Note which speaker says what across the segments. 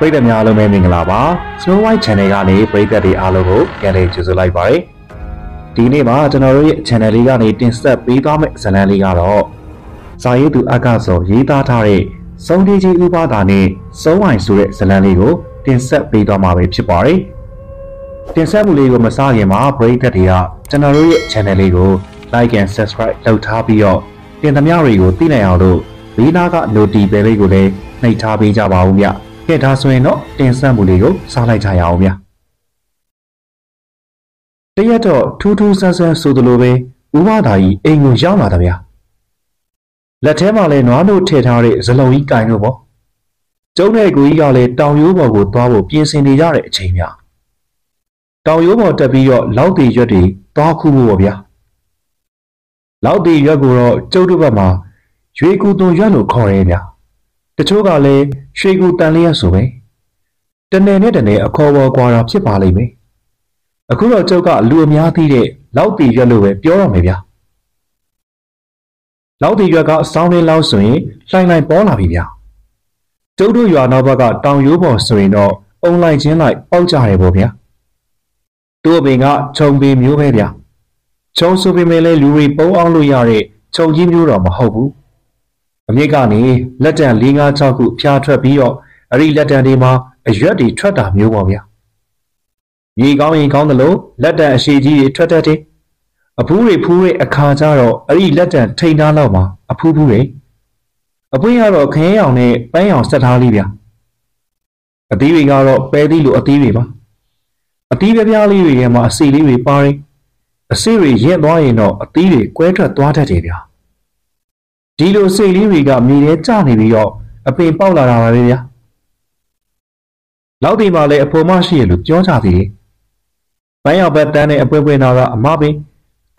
Speaker 1: ပရိသတ်များအားလုံးပဲမင်္ဂလာပါ Snow White Channel ကနေပရိသတ်တွေအားလုံးကိုပြန်လည်ကြိုဆိုလိုက်ပါရစေဒီနေ့မှာကျွန်တော်တို့ရဲ့ channel လေးကနေတင်ဆက်ပေးသွားမယ့်ဇာတ်လမ်းလေးကတော့ဇာရေးသူအကစောရေးသားထားတဲ့စုံတီကြီးဥပဒါနဲ့စုံဝိုင်ဆိုတဲ့ဇာတ်လမ်းလေးကိုတင်ဆက်ပေးသွားမှာပဲဖြစ်ပါတယ်တင်ဆက်မှုလေးကိုမစခင်မှာပရိသတ်တွေကကျွန်တော်တို့ရဲ့ channel လေးကို like and subscribe လုပ်ထားပြီးတော့တင်သမျှတွေကိုသိနိုင်အောင်လို့ဒီနာက notification ဘဲလေးကိုလည်းနှိပ်ထားပေးကြပါဦးဗျ။ ကဲဒါဆိုရင်တော့တင်ဆက်မှုလေးကိုစားလိုက်ကြရအောင်ဗျ။တရက်တော့ထူးထူးဆန်းဆန်းဆိုသလိုပဲဥပဒါကြီးအိမ်ကိုရောက်လာတယ်ဗျ။လက်ထဲမှာလည်းနွားတို့ထည့်ထားတဲ့ဇလုံကြီးကင်လို့ပေါ့။ကျုံးတဲ့ကိုကြီးကလည်းတောင်ရိုးပေါ်ကိုသွားဖို့ပြင်ဆင်နေကြတဲ့အချိန်များ။တောင်ရိုးပေါ်တက်ပြီးတော့လောက်တီရွက်တွေသွားခုဖို့ပေါ့ဗျာ။လောက်တီရွက်ကိုတော့ကျုပ်တို့ဘက်မှာရွေကူသွန်ရွက်လို့ခေါ်ရဲဗျာ တချို့ကလည်းရွှေကူတန်လျက်ဆိုပဲတနယ်နဲ့တနယ်အခေါ်ပေါ်ကွာတာဖြစ်ပါလိမ့်မယ်အခုတော့ကျုပ်ကလူအများသိတဲ့လောက်တီရွက်လို့ပဲပြောရမယ်ဗျာလောက်တီရွက်ကစောင်းနေလောက်ဆိုရင်လှိုင်လှိုင်ပေါ်လာပြီဗျာကျုပ်တို့ရွာနောက်ဘက်ကတောင်ရိုးပေါ်ဆိုရင်တော့အုံလိုက်ချင်းလိုက်ပေါက်ကြတယ်ပေါ့ဗျာသူ့အပင်ကခြုံပင်မျိုးပဲဗျာခြုံဆိုပေမဲ့လည်းလူတွေပုံအောင်လို့ရတဲ့ခြုံကြီးမျိုးတော့မဟုတ်ဘူး အမြင့်ကနေလက်တံ၄၅၆ခုဖျားထွက်ပြီးတော့အဲ့ဒီလက်တံတွေမှာအရွက်တွေထွက်တာမျိုးပေါ့ဗျာမြေကောင်းရင်ကောင်းတယ်လို့လက်တံအရှိကြီးတွေထွက်တတ်တယ်အဖူးတွေဖူးတဲ့အခါကျတော့အဲ့ဒီလက်တံထိန်သားလောက်မှာအဖူးဖူးတွေအပွင့်ကတော့ခင်းရောင်နဲ့ပန်းရောင်ဆက်ထားလေးဗျာအသီးတွေကတော့ပဲသီးလိုအသီးတွေပါအသီးပြပြလေးတွေထဲမှာအစီလေးတွေပါတယ်အစီတွေရင့်သွားရင်တော့အသီးတွေကွဲထွက်သွားတတ်တယ်ဗျာ ဒီလိုစိတ်လေးတွေကမြေထဲကျနေပြီးတော့အပင်ပေါက်လာတာပါပဲဗျာလောက်ဒီမှာလည်းအဖို့မရှိရလို့ပြောကြသေးတယ်။ဘန်းရောက်ဘက်တန်းနဲ့အပွဲပွဲနာကအမပင်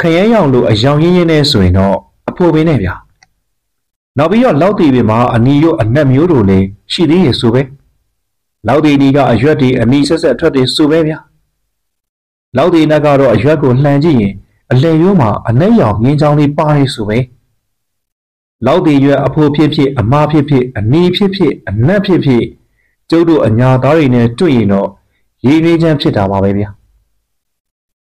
Speaker 1: ခရဲရောင်လိုအယောင်ရင်းရင်းနဲ့ဆိုရင်တော့အဖို့ပင်နဲ့ဗျာ။နောက်ပြီးတော့လောက်ဒီပင်မှာအနီရောအနက်မျိုးတို့လည်းရှိသေးရဲ့ဆိုပဲ။လောက်ဒီဒီကအရွက်ဒီအနီဆက်ဆက်ထွက်တယ်ဆိုပဲဗျာ။လောက်ဒီနက်ကတော့အရွက်ကိုလှန်ကြည့်ရင်အလဲရိုးမှာအနက်ရောင်မြင်းချောင်းလေးပါတယ်ဆိုပဲ။ လောက်တည်ရွက်အဖိုးဖြစ်ဖြစ်အမားဖြစ်ဖြစ်အနီးဖြစ်ဖြစ်အနက်ဖြစ်ဖြစ်ကျုပ်တို့အညာသားတွေနဲ့တွေ့ရင်တော့ရင်းနှီးချမ်းဖြစ်တာပါပဲဗျာ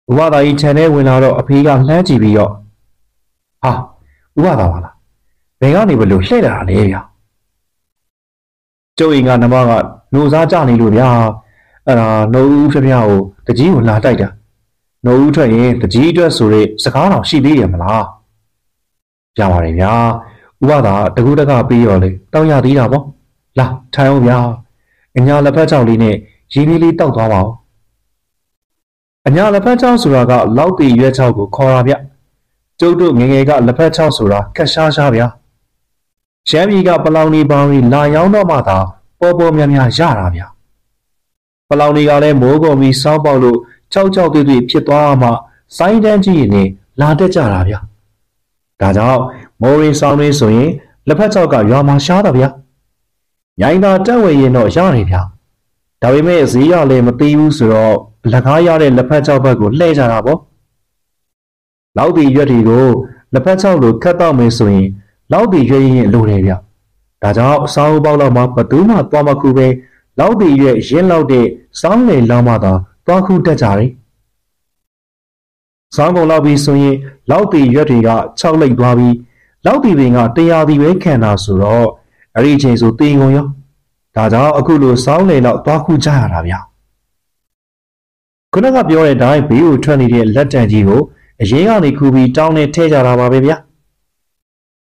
Speaker 1: ဥပဒါကြီးခြံထဲဝင်လာတော့အဖေကလှမ်းကြည့်ပြီးတော့ဟာဥပဒါပါလားဘယ်ကနေဘလို့လှည့်လာတာလဲဗျာကျုပ်အိမ်ကနမကနှိုစားကြနေလို့ဗျာအဲ့ဒါနှုတ်ဦးဖျားကိုတကြီးကိုလာတိုက်တာနှုတ်ဦးထွက်ရင်တကြီးအတွက်ဆိုတဲ့စကားတော်ရှိသေးရမလားပြပါတယ်ဗျာ ဥပဒါတကူတကပြီးရောလေတောက်ရသေးတာပေါ့လာထိုင်အောင်ဗျာအညာလက်ဖက်ချောင်းလေးနဲ့ရင်းလေးလေးတောက်သွားပါဦးအညာလက်ဖက်ချောင်းဆိုတာကလောက်တီရွက်ချောင်းကိုခေါ်တာဗျကျုပ်တို့ငငယ်ကလက်ဖက်ချောင်းဆိုတာခက်ရှားရှားဗျာရှမ်းပြည်ကပလောင်နေပေါင်းပြီးလာရောက်တော့မှသာပေါ်ပေါ်များများရတာဗျာပလောင်တွေကလည်းမိုးကုန်ပြီးစောင်းပေါက်လို့ကြောက်ကြောက်တွေ့တွေ့ဖြစ်သွားမှစိုင်းတန်းကြီးနေလာတက်ကြတာဗျာဒါကြောင့် မိုးရင်းဆောင်ရင်းဆိုရင်လက်ဖက်ချောက်ကရွာမှာရှားတာဗျာ။ညိုင်းသာတက်ဝယ်ရင်တော့ရတယ်ဗျာ။ဒါပေမဲ့ဈေးရလည်းမသိဘူးဆိုတော့လက်ကားရတဲ့လက်ဖက်ချောက်ဘက်ကိုလှည့်ကြတာပေါ့။လောက်ဒီရွက်တွေကိုလက်ဖက်ချောက်လိုခတ်တော့မယ်ဆိုရင်လောက်ဒီရွက်ရင်လိုတယ်ဗျာ။ဒါကြောင့်အစားအပေါက်လောက်မှဘသူမှသွားမခုပဲလောက်ဒီရွက်ရင်းလောက်တဲ့စောင်းလေလောက်မှသာသွားခုတက်ကြတယ်။ဆောင်းကုန်လောက်ပြီးဆိုရင်လောက်တီရွက်တွေက6လိပ်သွားပြီး လောက်တီပင်ကတရားဒီပဲခံတာဆိုတော့အဲ့ဒီအချိန်ဆိုတင်ကုန်ရောဒါကြောင့်အခုလိုစောင်းလေတော့သွားခုကြရတာဗျာခုနကပြောတဲ့အတိုင်းဘေးကိုထွက်နေတဲ့လက်တံကြီးကိုအရင်ကနေခူပြီးတောင်းနဲ့ထဲကြတာပါပဲဗျာ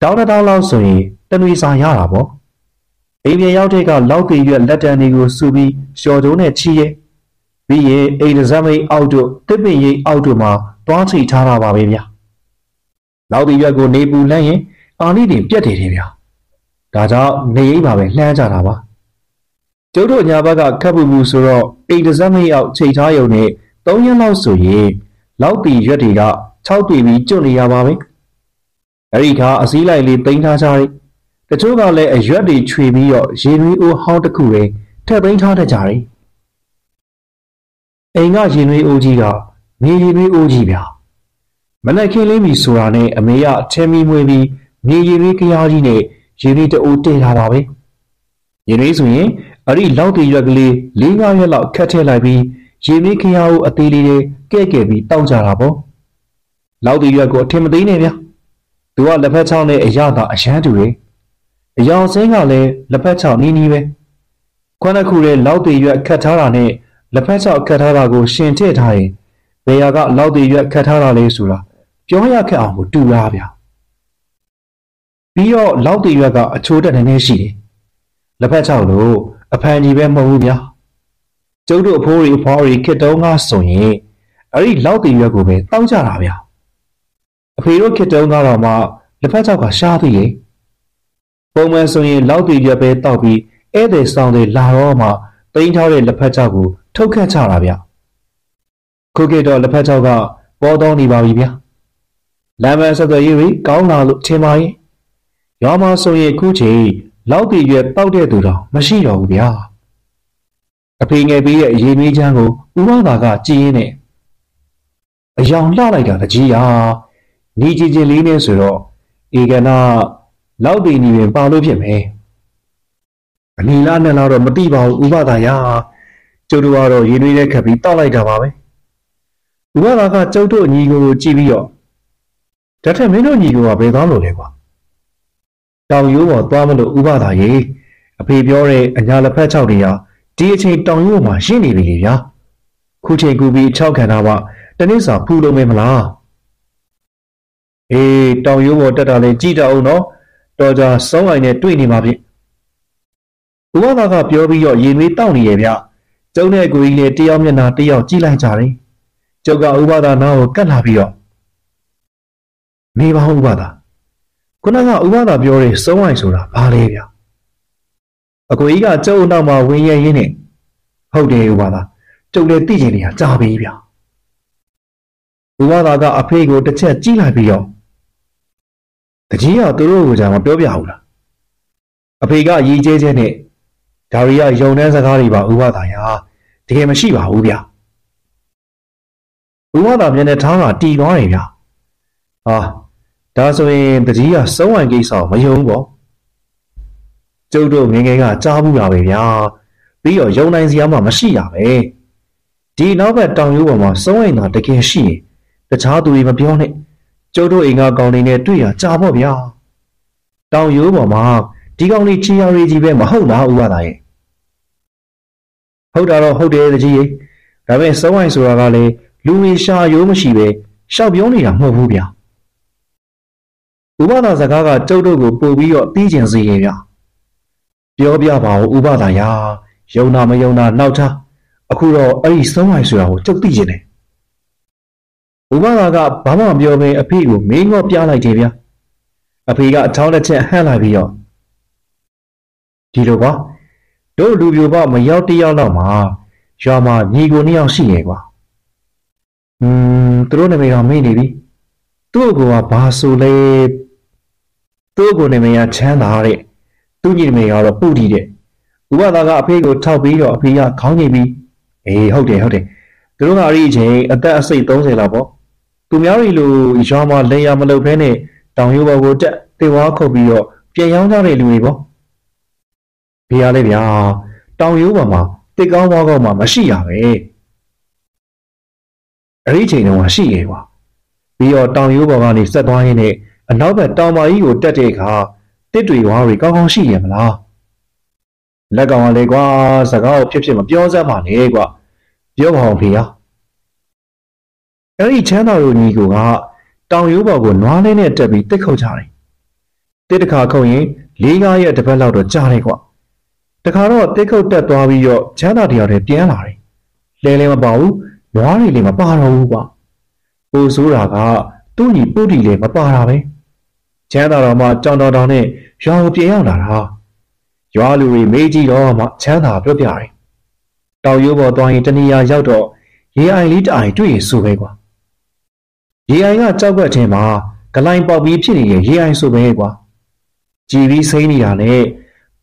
Speaker 1: တောင်းတောင်းလောက်ဆိုရင်တနွေစာရတာပေါ့အိမ်ပြန်ရောက်တဲ့ကလောက်တီရွက်လက်တံတွေကိုစူပြီးလျှော်တုံးနဲ့ချီးရဲ့ပြီးရင်အိမ်ဇမိတ်အောက်တို့တစ်ပင်ရိပ်အောက်တို့မှာတွားချိထားတာပါပဲဗျာလောက်တီရွက်ကိုနေပူလန့်ရင် အာနိတင်ပြက်တယ်တယ်ဗျာဒါကြောင့်နေရိပ်ပါပဲလှမ်းကြတာပါကျုပ်တို့ညာဘက်ကခတ်ပူပူဆိုတော့အိမ်တစ်စက်မိအောင်ချိန်ထားရုံနဲ့၃ရက်လောက်ဆိုရင်လောက်တီရွက်တွေက6တီပြီးကျွတ်နေရပါပဲအဲ့ဒီခါအစည်းလိုက်လေးတင်ထားကြတယ်တချို့ကလည်းအရွက်တွေခြွေပြီးတော့ရေနွေးအိုးဟောင်းတစ်ခုပဲထည့်သိမ်းထားတတ်ကြတယ်အိမ်ကရေနွေးအိုးကြီးကမြေရေနွေးအိုးကြီးဗျာမနက်ခင်းလေးပြီဆိုတာနဲ့အမေကအထင်းမီမွေးပြီး မြေရည်လေးကရားကြီးနဲ့ရည်လေးတအိုးတည်ထားပါပဲရည်လေးဆိုရင်အဲ့ဒီလောက်တီရွက်ကလေး၄၅ရက်လောက်ခတ်ထည့်လိုက်ပြီးရေမီးခရားကိုအသေးလေးတွေကဲ့ကဲ့ပြီးတောက်ကြတာပေါ့လောက်တီရွက်ကိုအထင်မသေးနဲ့ဗျာသူကလက်ဖက်ချောင်းနဲ့အရသာအရန်တူတယ်အယောင်စင်းကလည်းလက်ဖက်ချောင်းနီးနီးပဲခွန်းတစ်ခုရဲ့လောက်တီရွက်ခတ်ထားတာနဲ့လက်ဖက်ချောင်းခတ်ထားတာကိုရှင်ထည့်ထားရင်ဘယ်ရာကလောက်တီရွက်ခတ်ထားတာလဲဆိုတာပြောရခက်အောင်ကိုတူလားဗျာ ပြီးတော့လောက်တီရွက်ကအချိုးတက်နေနေရှိတယ်လက်ဖက်ချောင်းလို့အဖန်ကြီးပဲမဟုတ်ဘူးဗျာကျုပ်တို့အဖိုးရီအဖွားရီခစ်တုံးကဆိုရင်အဲ့ဒီလောက်တီရွက်ကိုပဲတောက်ကြတာဗျာအဖေတို့ခစ်တုံးကတော့မှလက်ဖက်ချောက်ကရှားသေးရဲ့ပုံမှန်ဆိုရင်လောက်တီရွက်ပဲတောက်ပြီးဧည့်သည်ဆောင်တွေလာတော့မှတိန်းထားတဲ့လက်ဖက်ချောက်ကိုထုတ်ခတ်ချတာဗျခုခေတ်တော့လက်ဖက်ချောက်ကပေါ်တော်နေပါပြီဗျာလမ်းမဆက်သွယ်ရေးတွေကောင်းလာလို့ထင်ပါရဲ့ ရွာမှာဆိုရင်ခုချိန်လောက်တီရွက်တောက်တဲ့သူတော့မရှိတော့ဘူးဗျာအဖေငယ်ပေးတဲ့ရေမီးချမ်းကိုဦးမသာကကြည်ရင်းနဲ့အယောင်လှလိုက်တာတကြီးဟာညီကြည်ချင်းလေးနဲ့ဆိုတော့ဧကနာလောက်တီညီပင်ပါလို့ဖြစ်မယ်အနီလာနဲ့လာတော့မတိပါဘူးဥပဒါယာကျုပ်တို့ကတော့ရေနွေးနဲ့ခတ်ပြီးတောက်လိုက်တာပါပဲဥပဒါကကျုပ်တို့ညီကိုကြည့်ပြီးတော့ဒါထက်မင်းတို့ညီကိုကဘယ်သွားလို့လဲကွာ တောင်ရိုးပေါ်သွားမလို့ဥပဒါရေအဖေပြောတဲ့အညာလက်ဖက်၆တွေဟာဒီအချိန်တောင်ရိုးမှာရှင်းနေပြီလေဗျာခုချိန်ကူပြီး၆ခန္ဓာကတနေ့စာဖူးလို့မမလားအေးတောင်ရိုးပေါ်တက်တာလဲကြည်တအောင်နော်တော်ကြစောင်းလိုက်နဲ့တွေ့နေမှာဖြစ်ဘုရားသားကပြောပြီးတော့ရေနွေးတောက်နေရဲ့ဗျကျုံတဲ့ကိုကြီးနဲ့တယောက်မျက်နှာတယောက်ကြည့်လိုက်ကြတယ်ကျုပ်ကဥပဒါနာကိုကတ်လာပြီးတော့နေပါဦးဥပဒါ ခုနကဥပဒါပြောတဲ့စောင်းလိုက်ဆိုတာဘာလဲဗျအကိုကြီးကကျုပ်နောက်မှာဝင်ရရင်းနဲ့ဟုတ်တယ်ဥပဒါကျုပ်လည်းသိချင်နေတာကြားပြီဗျဥပဒါကအဖေကိုတစ်ချက်ကြည့်လိုက်ပြီးတော့တကြီးကသူတို့ကိုကြာမပြောပြဘူးလားအဖေကရီကျဲကျဲနဲ့ဒါရီကယုံတဲ့စကားတွေပါဥပဒါယာတကယ်မရှိပါဘူးဗျဥပဒါမျက်နှာထားကတီသွားတယ်ဗျဟာ ဒါဆိုရင်တကြီးကစုံးဝိုင်ကိစ္စမယုံပေါ့ကျုပ်တို့ငငယ်ကကြားဘူးတာပဲဗျာပြီးတော့ယုံနိုင်စရာမှမရှိရပဲဒီနောက်ဘက်တောင်ရိုးပေါ်မှာစုံးဝိုင်တာတကယ်ရှိရင်တခြားသူတွေမပြောနဲ့ကျုပ်တို့အိမ်ကကောင်းနေနဲ့တွေ့ရကြာပေါ့ဗျာတောင်ရိုးပေါ်မှာဒီကောင်လေးချီရရီကြီးပဲမဟုတ်လားဥပဒါရဲ့ဟုတ်တာတော့ဟုတ်တယ်တကြီးရေဒါပေမဲ့စုံးဝိုင်ဆိုတာကလည်းလူဝင်ရှာရိုးမရှိပဲရှောက်ပြောနေတာမဟုတ်ဘူးဗျာ ဥပဒါစကားကကျုပ်တို့ကိုပို့ပြီးတော့ပြီးကျင်စေရဲ့ဗျာပြောပြပါဦးဥပဒါယာယုံနာမယုံနာနောက်ထားအခုတော့အဲ့ဒီစုံးဝိုင်ဆိုတာကိုကျုပ်သိကျင်တယ်ဥပဒါကဘာမှမပြောဘဲအဖေကိုမင်းငေါ့ပြလိုက်တယ်ဗျာအဖေကအချောင်းတစ်ချက်ဟန့်လိုက်ပြီးတော့ဒီလိုကွာတို့လူပြိုပေါမရောက်တယောက်လောက်မှာရွာမှာညီကိုနှစ်ယောက်ရှိရဲ့ကွာอืมသူတို့နာမည်တော့မေ့နေပြီသူ့ကိုကဘာဆိုလဲ သူ့ကိုနာမည်ကချမ်းသာတဲ့သူ့ညီနာမည်ကတော့ပုတီတဲ့ဥပဒါကအဖေကိုထောက်ပြီးတော့အဖေကခေါင်းငိတ်ပြီးအေးဟုတ်တယ်ဟုတ်တယ်သူတို့ကအဲ့ဒီအချိန်အသက်အစိတ်30လောက်ပေါ့သူများတွေလိုရွာမှာလေယာမလုပ်ဘဲနဲ့တောင်ရိုးပေါ်ကိုတက်တေဝါခုတ်ပြီးတော့ပြန်ရောင်းကြတဲ့လူတွေပေါ့ဘေးရလဲဗျာတောင်ရိုးပေါ်မှာတစ်ကောင်းဝါကောင်းမှာမရှိရပဲအဲ့ဒီချိန်တုန်းကရှိရဲ့ကွာပြီးတော့တောင်ရိုးပေါ်ကနေဆက်သွားရင်းနဲ့ အနောက်ဘက်တောင်မာကြီးကိုတက်တဲ့အခါတစ်တွေဝါတွေကောင်းကောင်းရှိရမလားလက်ကောင်ကလေကွာစကားကိုဖြစ်ဖြစ်မပြောစမ်းပါနဲ့ကွာပြောပါအောင်ဖေဟာအဲ့ဒီချမ်းသာတို့ညီကိုကတောင်ရိုးပေါ်ကိုနွားလေးနဲ့တက်ပြီးတက်ခုတ်ကြတယ်တစ်တခါခုတ်ရင်လေးကားရဲ့တစ်ပတ်လောက်တော့ကြားတယ်ကွာတခါတော့တိတ်ခုတ်တက်သွားပြီးတော့ချမ်းသာတယောက်တည်းပြန်လာတယ်လဲလဲမပါဘူးနွားတွေလည်းမပါတော့ဘူးကွာပူဆိုးတာကသူ့ညီပုတ်တီလည်းမပါတာပဲ ချမ်းသာတော်မှကြောင်တော်တော်နဲ့ရွာကိုပြန်ရောက်လာတာရွာလူတွေမေးကြည့်တော့မှချမ်းသာပြောပြတယ်တောင်ရိုးပေါ်သွားရင်တနေရာရောက်တော့ရေအိုင်လေးတအိုင်တွေ့ရဆိုပဲကွာရေအိုင်ကကြောက်ွက်ထဲမှာဂလိုင်းပေါက်ပြီးဖြစ်နေတဲ့ရေအိုင်ဆိုပဲကွာကြည်ပြီးစိမ့်နေတာနဲ့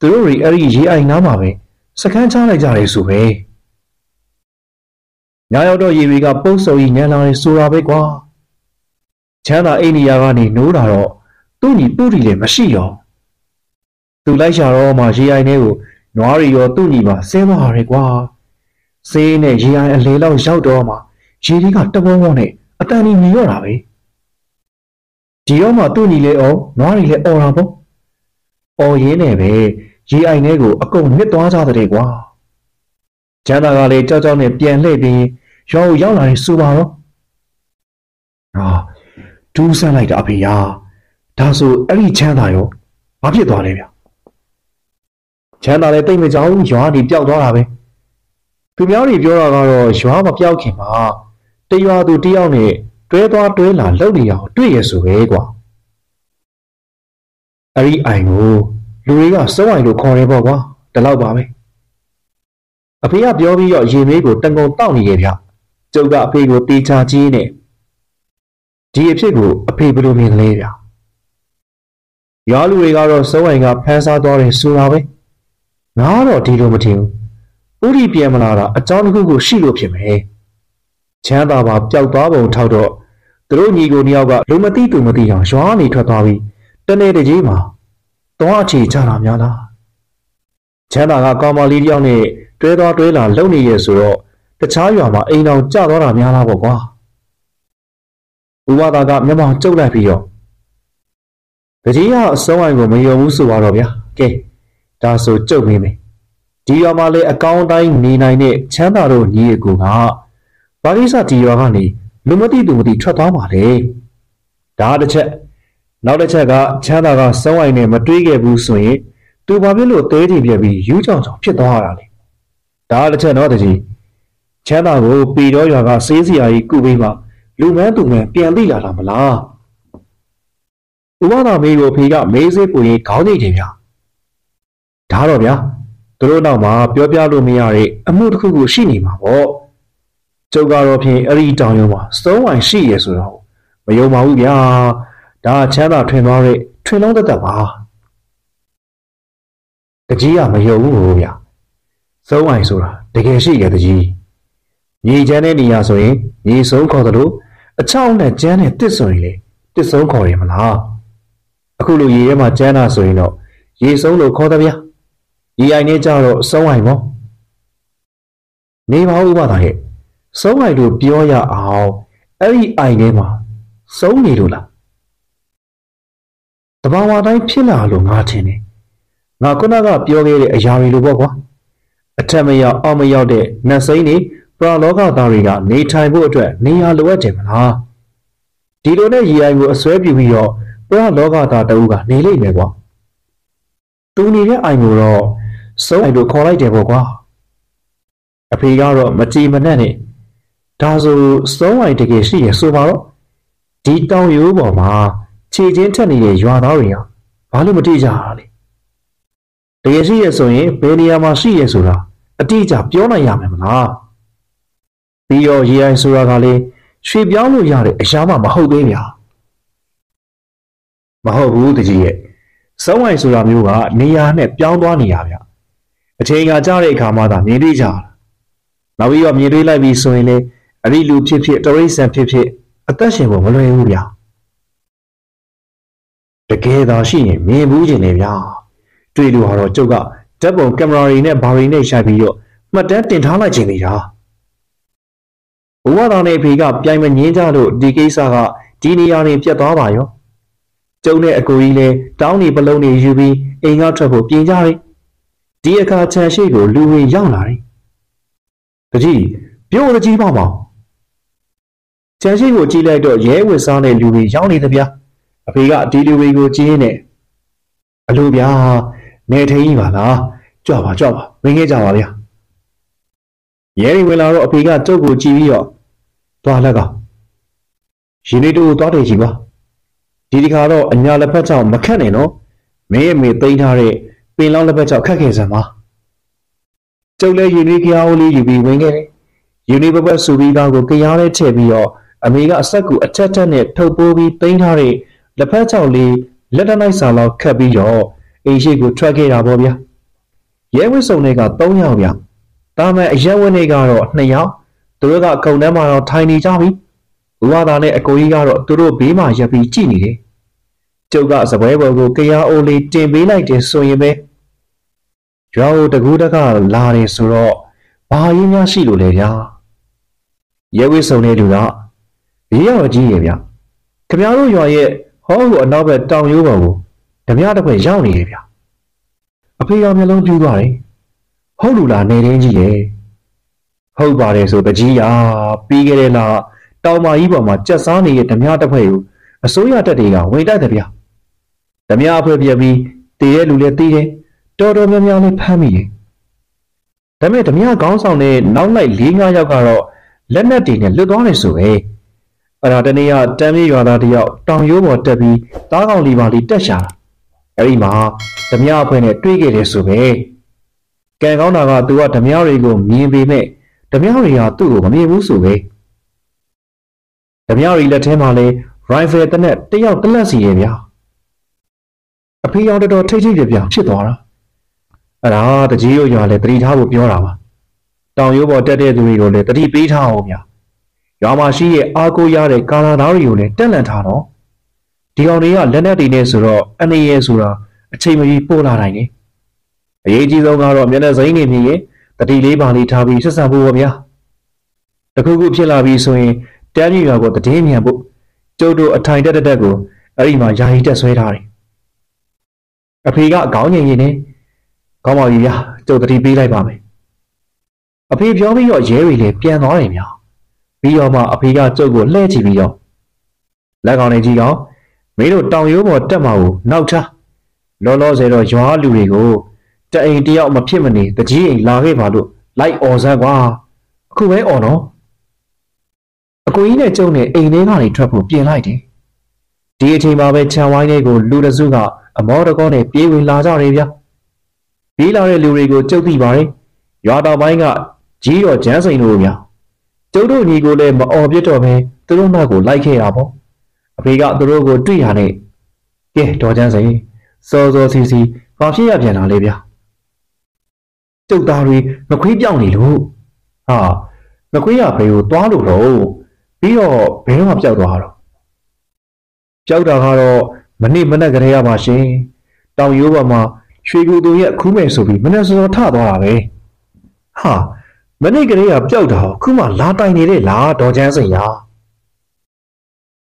Speaker 1: သူတို့တွေအဲ့ဒီရေအိုင်နားမှာပဲစကန်းချလိုက်ကြတယ်ဆိုပဲညရောက်တော့ရေတွေကပုတ်ဆုံကြီးညံလာနေဆိုတာပဲကွာချမ်းသာအိန္ဒိယကနေနိုးလာတော့ သူ့ညီပုတီလည်းမရှိရောသူလိုက်ရှာတော့မှရေအိုင်ထဲကိုနွားရီရောသူ့ညီပါဆင်းသွားရတယ်ကွာဆေးနဲ့ရေအိုင်အလေလောက်ရောက်တော့မှရေကြီးကတဘုံဘုံနဲ့အတန်ကြီးမြင်ရတာပဲဒီတော့မှသူ့ညီလေအောင်နွားရီလည်းអော်တာပေါ့អော်ရင်းနဲ့ပဲရေအိုင်ထဲကိုအကုန်နစ်သွားကြတဲ့ကွာကျန်တာကလည်းကြောက်ကြောက်နဲ့ပြန်လှည့်ပြီးရောကိုရောက်လာရင်စူပါတော့ဟာဒူးဆန်းလိုက်တာအဖေယာ ဒါဆိုအဲ့ဒီချမ်းသာရောဘာဖြစ်သွားလဲဗျချမ်းသာလည်းတိတ်မကြောက်ရွာနေပျောက်သွားတာပဲသူများတွေပြောတာကတော့ရွာမပျောက်ခင်မှာတရွာသူတယောက်နဲ့တွဲသွားတွဲလာလှုပ်နေအောင်တွေ့ရဆိုပဲကွာအဲ့ဒီအိုင်ကိုလူတွေကစုံးအိုင်လို့ခေါ်တယ်ပေါ့ကွာဒီလောက်ပါပဲအဖေကပြောပြီးတော့ရေမေးကိုတန်ကုန်တောက်နေရဲ့ဗျကျုပ်ကအဖေကိုတေချာကြီးနဲ့ဒီအဖြစ်ကိုအဖေဘယ်လိုမြင်လဲဗျ ရွာလူတွေကတော့စုံးအိုင်ကဖမ်းစားသွားတယ်ဆိုတာပဲငါတော့ဒီလိုမထင်ဘူးဥရီပြန်မလာတာအကြောင်းတစ်ခုကိုရှိလို့ဖြစ်မယ်ချမ်းသာပါပျောက်သွားပုံထောက်တော့သူတို့ညီကိုနှစ်ယောက်ကလူမသိသူမသိအောင်ရွာနေထွက်သွားပြီးတနေ့တကြီးမှာတော့အခြေချတာများလားချမ်းသာကကောင်မလေးတယောက်နဲ့တွဲသွားတွဲလာလုံနေရဆိုတော့တခြားရွာမှာအိမ်တော်ကျသွားတာများလားပေါ့ကွာဥပဒါကမျက်မှောင်ကျုပ်လိုက်ပြီးတော့ တကြီးကအစုံအိုင်ကိုမယုံဘူးဆိုတော့ဗျာကဲဒါဆိုကျုပ်မင်းမယ်ဒီရွာမှာလည်းအကောင်းတိုင်းနေနိုင်တဲ့ချမ်းသာတို့ညီအကိုကပါရိစဒီရွာကနေလူမသိသူမသိထွက်သွားပါလေဒါတစ်ချက်နောက်တစ်ချက်ကချမ်းသာကစုံအိုင်နဲ့မတွေးခဲ့ဘူးဆိုရင်သူဘာဖြစ်လို့သေးတယ်ပြက်ပြီးယူးကြောင်ကြောင်ဖြစ်သွားတာလဲဒါတစ်ချက်တော့တကြီးချမ်းသာကိုပီတော့ရွာကစေးစရာကြီးကုပေးမှလူမန်းသူမန်းပြန်သိလာတာမလား ဥပမာမေးကိုဖေကမေးစေးပူရင်ခေါင်းညိတ်တယ်ဗျာဒါတော့ဗျာသူတို့နောက်မှာပြောပြလို့မရတဲ့အမှုတစ်ခုခုရှိနေမှာပေါ့ကျုပ်ကတော့ဖြင့်အဲ့ဒီတောင်ရုံးမှာစုံးဝိုင်ရှိရဆိုတော့မယုံပါဘူးဗျာဒါချမ်းသာထွင်သွားတဲ့ထွင်လုံးသက်သက်ပါတကြီးကမယုံဘူးဗျာစုံးဝိုင်ဆိုတာတကယ်ရှိရတကြီးညီချမ်းတဲ့နေရာဆိုရင်ညီဆုံးခေါ်တယ်လို့အချောင်းနဲ့ကျန်းနဲ့တစ်ဆိုရင်လေတစ်ဆုံးခေါ်တယ်မလား အခုလိုရေထဲမှာကျန်းတာဆိုရင်တော့ရေဆုံးလို့ခေါ်တယ်ဗျာရေအိုင်နဲ့ကြတော့စုံးဝိုင်ပေါ့နေပါဦးပါသားရဲ့စုံးအိုင်လို့ပြောရအောင်အဲ့ဒီအိုင်ထဲမှာစုံးနေလို့လားတဘာဝတိုင်းဖြစ်လာလို့ငါထင်တယ်ငါခုနကပြောခဲ့တဲ့အရာတွေလိုပေါ့ကွာအထက်မရောက်အောက်မရောက်တဲ့နတ်စိမ့်တွေပရလောကသားတွေကနေထိုင်ဖို့အတွက်နေရာလိုအပ်တယ်မလားဒီလိုနဲ့ရေအိုင်ကိုအစွဲပြပြီးတော့ ပရလောကသားတအုပ်ကနေလိမ့်မယ်ကွာသူနေတဲ့အိုင်ကိုတော့စုံးအိုင်လို့ခေါ်လိုက်တယ်ပေါ့ကွာအဖေကတော့မကြည်မနှက်နဲ့ဒါဆိုစုံးအိုင်တကယ်ရှိရဆိုပါတော့ဒီတောင်ရိုးပေါ်မှာခြေချင်းထက်နေတဲ့ရွာသားတွေကဘာလို့မတိကြတာလဲတကယ်ရှိရဆိုရင်ဘယ်နေရာမှာရှိရဆိုတာအတိအကျပြောနိုင်ရမယ်မလားပြီးတော့ရေအိုင်ဆိုတာကလေရွှေပြောင်းလို့ရတဲ့အရာမှမဟုတ်သေးဗျာ မဟုတ်ဘူးတကြီးရဲ့စုံးအိုင်ဆိုတာမျိုးကနေရာနဲ့ပြောင်းသွားနေရဗျအချိန်ကကြားတဲ့အခါမှသာမြင်တွေ့ကြတာနောက်ပြီးတော့မြင်တွေ့လိုက်ပြီးဆိုရင်လေအဲ့ဒီလူဖြစ်ဖြစ်တရိษံဖြစ်ဖြစ်အသက်ရှင်ဖို့မလွယ်ဘူးဗျာတကယ်သာရှိရင်မြင်ဘူးခြင်းလေဗျာတွေ့လို့ကတော့ကျုပ်ကဓာတ်ပုံကင်မရာတွေနဲ့ဘာတွေနဲ့ရိုက်ပြီးတော့မှတ်တမ်းတင်ထားလိုက်ခြင်းလေဗျာဘဝတော်နဲ့အဖေကပြိုင်မငင်းကြလို့ဒီကိစ္စကဒီနေရာနေပြတ်သွားပါရော ကျုံနဲ့အကိုကြီးလည်းတောင်းနေပလုံးနေယူပြီးအိမ်ကထွက်ဖို့ပြင်ကြတယ်ဒီအခါခြံရှိကိုလူဝင်ရောက်လာတယ်တကြီးပြုတ်တကြီးပေါ့မောင်ခြံရှိကိုကြည့်လိုက်တော့ရဲဝစ်စားတဲ့လူတွေရောက်နေသဗျာအဖေကဒီလူတွေကိုကြည့်နေအလိုဗျာနေထင်းကြီးပါလားကြွပါကြွပါဝင်ခဲ့ကြပါဗျာရဲတွေဝင်လာတော့အဖေကကျုပ်ကိုကြည့်ပြီးတော့သွားလက်ကရင်လေးတို့သွားတယ်ကြီးပါ ဒီဒီခါတော့အညာလက်ဖက်ချောင်းမခက်နဲ့နော်မင်းရဲ့မေသိမ်းထားတဲ့ပင်လောင်းလက်ဖက်ချောင်းခက်ခဲ့စမ်းပါကျုပ်လည်းယူနီကရားအိုးလေးယူပြီးဝင်ခဲ့တယ်ယူနီပပတ်ဆူပြီးသားကိုကရားလေးထည့်ပြီးတော့အမေကအဆက်ကူအထက်ထက်နဲ့ထုတ်ပိုးပြီးသိမ်းထားတဲ့လက်ဖက်ချောင်းလေးလက်တနိုင်စာလောက်ခတ်ပြီးတော့အိမ်ရှိကိုထွက်ခဲ့တာပေါ့ဗျာရဲဝစ်စုံတွေက3ယောက်ဗျာဒါမှအရက်ဝင်းတွေကတော့2ယောက်သူတို့ကကုံထဲမှာတော့ထိုင်နေကြပြီဘ ဝသားနဲ့အကိုကြီးကတော့သူတို့ဘေးမှာရပ်ပြီးကြည့်နေတယ်။ကျုပ်ကစပွဲပေါ်ကိုကရားအိုးလေးတင်ပေးလိုက်တယ်ဆိုရင်ပဲရွာကိုတကူးတကလာတယ်ဆိုတော့ဘာရင်းများရှိလို့လဲဗျာရဲဝိဆုံတဲ့လူကဘေးရောက်ကြီးရဲ့ဗျခင်ဗျားတို့ရွာရဲ့ဟောကိုအနောက်ဘက်တောင်ရိုးပေါ်ကိုဓမြတစ်ခွက်ရောက်နေတယ်ဗျအဖေကမျက်လုံးပြူးသွားတယ်ဟုတ်လူလားနေရင်းကြီးလေဟုတ်ပါတယ်ဆိုတကြီးရပြီးခဲ့တဲ့လ တောင်မာကြီးပေါ်မှာကြက်စားနေတဲ့ဓမြတစ်ခွက်ကိုအစိုးရတပ်တွေကဝင်တိုက်တယ်ဗျဓမြအဖွဲပြပြီးတည်တဲ့လူလည်းတည်တယ်တော်တော်များများလေးဖမ်းမိတယ်ဒါပေမဲ့ဓမြခေါင်းဆောင်တဲ့နောက်လိုက်၄၅ယောက်ကတော့လက်နက်တွေနဲ့လွတ်သွားတယ်ဆိုပဲအဲ့ဒါတနေ့ကတမ်းမြေရွာသားတယောက်တောင်ရိုးပေါ်တက်ပြီးသားကောင်လီပါလီတက်ရှာတာအဲ့ဒီမှာဓမြအဖွဲ့နဲ့တွေ့ခဲ့တယ်ဆိုပဲကံကောင်းတာကသူကဓမြတွေကိုမြင်ပေမဲ့ဓမြတွေကသူ့ကိုမမြင်ဘူးဆိုပဲ ဓမြတွေလက်ထဲမှာလဲ rifle တနက်တယောက်တစ်လက်စီရဲ့ဗျာအဖေအောင်တော်တော်ထိတ်ထိတ်ပြပြဖြစ်သွားတာအဲ့ဒါတကြီးရွရွာလဲတတိထားဖို့ပြောတာပါတောင်ရိုးပေါ်တက်တဲ့သူတွေကိုလည်းတတိပေးထားအောင်ဗျာရွာမှာရှိရဲ့အားကိုးရတဲ့ကာလာသားတွေကိုလည်းတက်လန့်ထားတော့ဒီကောင်တွေကလက်နက်တွေနဲ့ဆိုတော့အနေရဲဆိုတာအချိန်မကြီးပို့လာနိုင်တယ်အရေးကြီးဆုံးကတော့မျက်နှာစိမ်းနေမြင်ရင်တတိလေးပါလေးထားပြီးဆက်ဆံဖို့ပါဗျာတခုခုဖြစ်လာပြီဆိုရင် တန်းကြီးရွာကိုတည်င်းမြန်ဖို့ကျုပ်တို့အထိုင်တက်တက်ကိုအဲ့ဒီမှာယာယီတက်ဆွဲထားတယ်အဖေကအကောင်းငင်ရင်နဲ့ကောင်းပါပြီဗျာကျုပ်တတိပေးလိုက်ပါမယ်အဖေပြောပြီးတော့ရဲတွေလည်းပြန်သွားတယ်များပြီးတော့မှအဖေကကျုပ်ကိုလှည့်ကြည့်ပြီးတော့လက်ကောင်လေးကြီးကောင်မင်းတို့တောင်ရိုးပေါ်တက်မှာကိုနောက်ထားလောလောဆယ်တော့ရွာလူတွေကိုတအိမ်တယောက်မဖြစ်မနေတကြီးအိမ်လာခဲ့ပါလို့လိုက်អော်စမ်းကွာအခုပဲអော်နော် အကိုကြီးနဲ့ကျုံနဲ့အိမ်ထဲကနေထွက်ဖို့ပြင်လိုက်တယ်ဒီအချိန်မှာပဲခြံဝိုင်းလေးကိုလူတစုကအမောတကောနဲ့ပြေးဝင်လာကြတယ်ဗျာပြေးလာတဲ့လူတွေကိုကြုတ်သိပါတယ်ရွာတော်ပိုင်းကကြီးတော်ကျန်းစိန်တို့ဗျာကျုပ်တို့ညီကိုလည်းမအော်ပြစ်တော့ပဲသူတို့နောက်ကိုလိုက်ခဲ့တာပေါ့အဖေကသူတို့ကိုတွေ့ရနဲ့ကဲတော်ကျန်းစိန်စောစောစီစီဘာဖြစ်ရပြန်လာလဲဗျာကျုပ်သားတွေမခွေးပြောင်းနေလို့ဟာမခွေးရဘယ်ကိုသွားလို့တော့ ပြီးတော့ဘယ်တော့မှပျောက်သွားတော့ပျောက်တာကတော့မနေ့မနေ့ကလေးရပါရှင်တောင်ရိုးပေါ်မှာရွှေကူသူရဲ့ခူးမယ်ဆိုပြီးမနေ့စောစောထသွားတာပဲဟာမနေ့ကလေးကပျောက်တာခုမှလာတိုင်နေတဲ့လားဒေါ်ချမ်းစိန်ရာ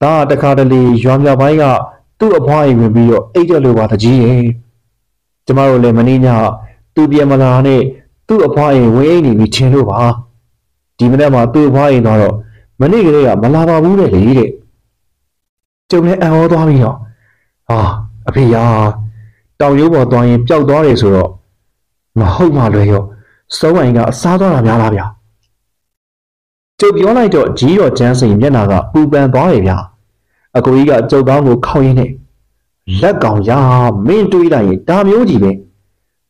Speaker 1: ဒါတခါတလေရွာမြောက်ပိုင်းကသူ့အဖွားအိမ်ဝင်ပြီးတော့အိတ်ကြလို့ပါတကြီးရဲ့ကျမတို့လည်းမင်းညသူ့ပြန်မလာနဲ့သူ့အဖွားအိမ်ဝင်အိမ်နေပြီးထင်လို့ပါဒီမနေ့မှသူ့အဖွားအိမ်တော့ မနေ့ကလေးကမလာပါဘူးတဲ့လေတဲ့ကျုံလည်းအံ့ဩသွားပြီးတော့ဟာအဖေရာတောင်ရိုးပေါ်သွားရင်ပျောက်သွားတယ်ဆိုတော့မဟုတ်မှလွယ်ရောစုံးအိမ်ကအစားသွားတာများလားဗျာကျုပ်ပြောလိုက်တော့ကြီးတော်ကျန်းစိန်မျက်နာကပူပန်သွားတယ်ဗျာအကိုကြီးကကျုပ်ကောင်းကိုခောက်ရင်းနဲ့လက်ကောင်ရာမင်းတွေးလိုက်ရင်ဒါမျိုးကြီးပဲ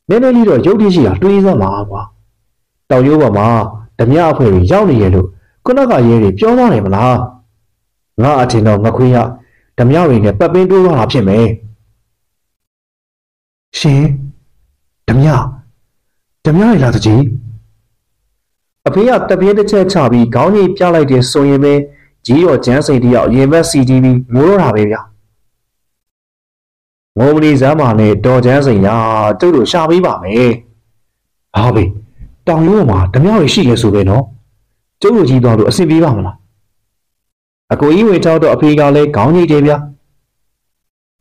Speaker 1: နည်းနည်းလေးတော့ရုပ်တည်ရှိတာတွေးစမ်းပါကွာတောင်ရိုးပေါ်မှာဓမြအဖွဲတွေရောက်နေရလို့ ခုနကရဲတွေပြောသွားတယ်မလားငါအထင်တော့ငခွေးရဓမြတွေနဲ့ပတ်ပင်းတိုးသွားတာဖြစ်မယ်ရှင်ဓမြဓမြရလားတကြီးအဖေကတပြင်းတစ်ချက်ချပြီးခေါင်းကြီးပြလိုက်တယ်ဆိုရင်ပဲကြီးတော်ကျန်းစိန်တယောက်ရင်ဘက်စီတီးပြီးငိုးတော့တာပဲဗျာငိုမလီစမ်းမာနဲ့တော်ကျန်းစိန်ရာကျုပ်တို့ရှာပေးပါမယ်ဟာဘေးတောင်ရိုးမှာဓမြတွေရှိလဲဆိုပဲနော် ကျုပ်တို့ကြီးသွားလို့အဆင်ပြေပါမလားအကိုကြီးဝင်ထောက်တော့အဖေကလည်းခေါင်းကြီးတယ်ဗျာ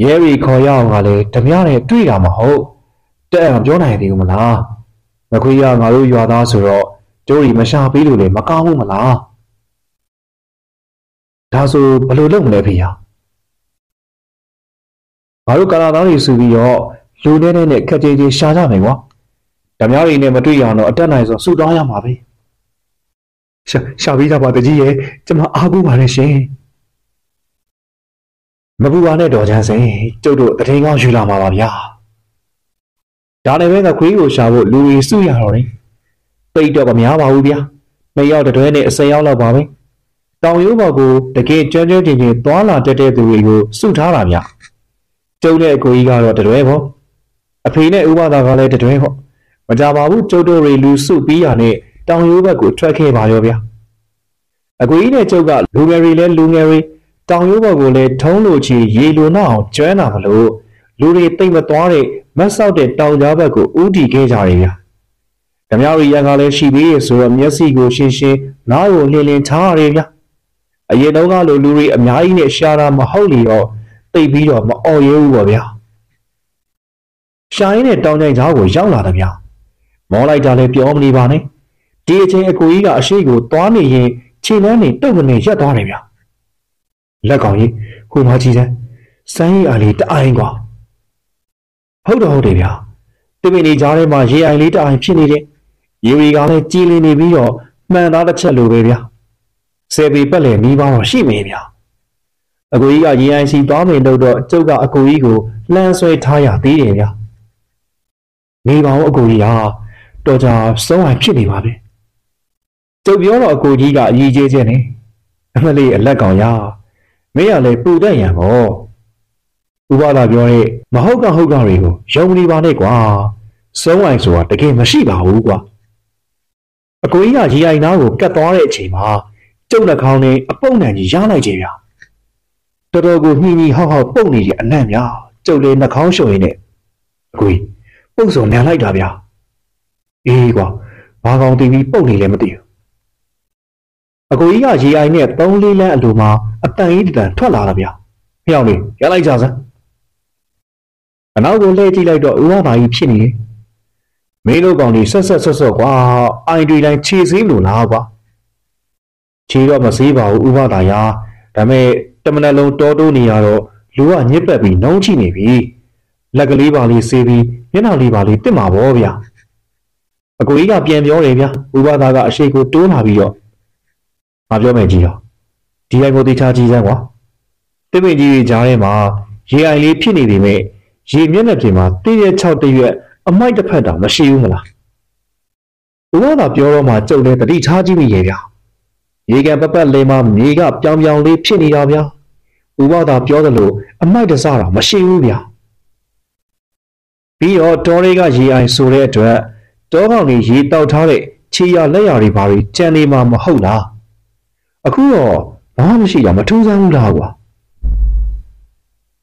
Speaker 1: ရဲရီခေါ်ရအောင်ကလည်းဓမြနဲ့တွေ့တာမဟုတ်တဲ့အောင်ပြောနိုင်သေးဘူးမလားမခွေးရငါတို့ရွာသားဆိုတော့ကျိုးရီမရှာပေးလို့လည်းမကောင်းဘူးမလားဒါဆိုဘယ်လိုလုပ်မလဲဖေ။ငါတို့ကာလာသားတွေစုပြီးတော့လူနဲ့နဲ့ခက်ကြဲကြဲရှာကြမယ်ကွာ။ဓမြတွေနဲ့မတွေ့ရအောင်တော့အတက်နိုင်ဆုံးစုတောင်းရမှာပဲ။ ရှာရှာပြီးသားပါတကြီးရဲ့ကျမအားကိုးပါနဲ့ရှင်။မပူပါနဲ့တော်ချမ်းစိန်ကျုပ်တို့တရင်ကောင်းယူလာမှာပါဗျာ။ဒါနဲ့ပဲကခွေးကိုရှာဖို့လူတွေစုရတော့တယ်။ပိတ်တော့မများပါဘူးဗျာ။မရောက်တဲ့တွဲနဲ့အစရောက်တော့ပါပဲ။တောင်ရိုးဘော်ကိုတကယ်ကြွကြွတင်တင်သွာလာတက်တဲ့သူတွေကိုစုထားတာဗျကျုပ်နဲ့အကိုကြီးကတော့တရွဲပေါ့အဖေနဲ့ဥပဒါကလည်းတရွဲပေါ့မကြပါဘူးကျုပ်တို့တွေလူစုပြီးရနဲ့ တောင်ရိုးဘက်ကိုထွက်ခဲ့ပါရောဗျအကိုကြီးနဲ့ကျုပ်ကလူငယ်တွေလဲလူငယ်တွေတောင်ရိုးဘော်ကိုလည်းထုံးလို့ချီရေလိုနောက်အောင်ကျွမ်းတာမလို့လူတွေတိတ်မသွားတဲ့မတ်ဆောက်တဲ့တောင်ကြားဘက်ကိုဦးတည်ခဲ့ကြတယ်ဗျာဓမြရီရံကလည်းရှိသေးရဲ့ဆိုတော့မျက်စိကိုရှင်းရှင်းနားကိုလင်းလင်းထားရတယ်ဗျာအရင်တော့ကလိုလူတွေအများကြီးနဲ့ရှာတာမဟုတ်လေတော့တိတ်ပြီးတော့မအော်ရဲဘူးပေါ့ဗျာရှာရင်းနဲ့တောင်ကြိုင်ကြားကိုရောက်လာတယ်ဗျာမောလိုက်တာလည်းပြောမနေပါနဲ့ ဒီအချိန်အကိုကြီးကအရှိကိုသွားနေရင်ခြေလမ်းနေတုတ်မနေရက်သွားတယ်ဗျာလက်ကောင်ကြီးဟိုမကြီးတဲ့စမ်းရည်အားလေးတအိုင်ကွာဟုတ်တော့ဟုတ်တယ်ဗျာတိပိနေကြားထဲမှာရေအိုင်လေးတအိုင်ဖြစ်နေတယ်ရေဝီကလည်းကြီးလင်းနေပြီးတော့မှန်သားတစ်ချက်လိုပဲဗျာဆယ်ပေပတ်လည်နီးပါးတော့ရှိမယ်ဗျာအကိုကြီးကရေအိုင်စီသွားမယ်လို့တော့ကျုပ်ကအကိုကြီးကိုလှမ်းဆွဲထားရသေးတယ်ဗျာနေပါဦးအကိုကြီးဟာတော်ကြာစုံးအောင်ဖြစ်နေပါပဲ ကျုပ်ပြောတော့အကိုကြီးကအကြီးကျယ်ကျယ်နေအမလေးအလက်ကောင်ရမင်းကလည်းပူတတ်ရံပေါ့ဥပဒါပြောရဲ့မဟုတ်ကဟုတ်ကတွေကိုယုံနေပါနဲ့ကွာစုံးအောင်ဆိုတာတကယ်မရှိပါဘူးကွာအကိုကြီးကရေအိုင်သားကိုကတ်သွားတဲ့အချိန်မှာကျုပ်နှာခေါင်းနဲ့အပုပ်နံကြီးရလိုက်ကြဗျာတော်တော်ကိုညှိညှိဟောက်ဟောက်ပုတ်နေတဲ့အနံ့များကျုပ်လေးနှာခေါင်းရှုံရင်းနဲ့အကိုကြီးပုတ်စုံနံလိုက်တာဗျာအေးကွာဘာကောင်တီးပြီးပုတ်နေလဲမသိဘူး အကိုကြီးကရေအိုင်နဲ့၃လေးလမ်းအလိုမှာအတန်ကြီးတန်ထွက်လာတာဗျာဖျောင်းလေးရလိုက်ကြစမ်းအနောက်ကိုလှည့်ကြည့်လိုက်တော့ဥဝဘာကြီးဖြစ်နေတယ်မင်းတို့ကောင်တွေဆက်ဆက်ဆက်ဆက်ကွာအိုင်တွေတိုင်းခြေစည်းလို့လားကွာခြေတော့မစည်းပါဘူးဥပဒါယာဒါပေမဲ့တမနက်လုံးတောတိုးနေရတော့လူကညစ်ပတ်ပြီးနှုံးချိနေပြီလက်ကလေးပါလေးဆေးပြီးမျက်နှာလေးပါလေးတစ်မှာပေါ့ဗျာအကိုကြီးကပြန်ပြောတယ်ဗျာဥပဒါကအရှိကိုတိုးလာပြီးတော့ မပြောမယ်ကြီးတော့ဒီအိုင်ကိုတေချာကြီးစမ်းကွာတိပင်ကြီးကြားထဲမှာရေအိုင်လေးဖြစ်နေပြီမဲ့ရေမျက်နှာပြင်မှာတည့်ရ6တရွက်အမိုက်တစ်ဖက်တောင်မရှိဘူးမလားဘုရားသာပြောတော့မှကြုံတဲ့တတိထားကြည့်မိရဲ့ဗျာရေကန်ပပတ်လေးမှာမြေကပြောင်ပြောင်လေးဖြစ်နေတာဗျာဥပဒါပြောသလိုအမိုက်တစားတော့မရှိဘူးဗျာပြီးတော့တောတွေကရေအိုင်ဆိုတဲ့အတွက်တောကောင်တွေရေတောက်ထားတဲ့ခြေရလက်ရတွေဘာတွေကြံနေမှာမဟုတ်လား အခုတော့ဘာမှမရှိတာမထူးဆန်းဘူးလားကွာ